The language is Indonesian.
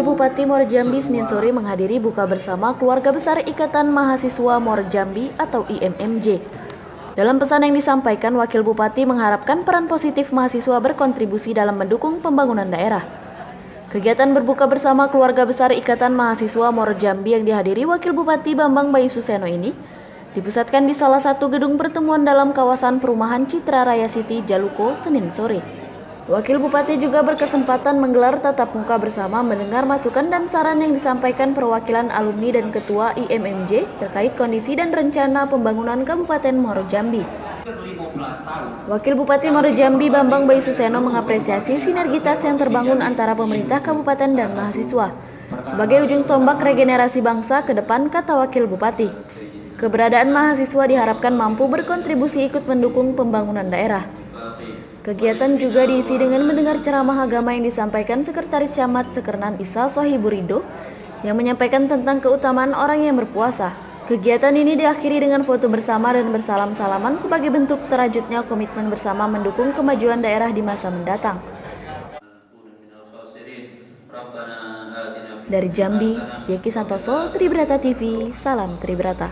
Bupati Muara Jambi Senin sore menghadiri buka bersama keluarga besar Ikatan Mahasiswa Muara Jambi atau IMMJ. Dalam pesan yang disampaikan, Wakil Bupati mengharapkan peran positif mahasiswa berkontribusi dalam mendukung pembangunan daerah. Kegiatan berbuka bersama keluarga besar Ikatan Mahasiswa Muara Jambi yang dihadiri Wakil Bupati Bambang Bayu Suseno ini dipusatkan di salah satu gedung pertemuan dalam kawasan perumahan Citra Raya City, Jaluko, Senin sore. Wakil Bupati juga berkesempatan menggelar tatap muka bersama mendengar masukan dan saran yang disampaikan perwakilan alumni dan ketua IMMJ terkait kondisi dan rencana pembangunan Kabupaten Muaro Jambi. Wakil Bupati Muaro Jambi Bambang Bayu Suseno mengapresiasi sinergitas yang terbangun antara pemerintah kabupaten dan mahasiswa sebagai ujung tombak regenerasi bangsa ke depan kata Wakil Bupati. Keberadaan mahasiswa diharapkan mampu berkontribusi ikut mendukung pembangunan daerah. Kegiatan juga diisi dengan mendengar ceramah agama yang disampaikan Sekretaris Camat Sekernan Isa Sohiburido yang menyampaikan tentang keutamaan orang yang berpuasa. Kegiatan ini diakhiri dengan foto bersama dan bersalam-salaman sebagai bentuk terajutnya komitmen bersama mendukung kemajuan daerah di masa mendatang. Dari Jambi, Yeki Santoso, Tribrata TV, Salam Tribrata.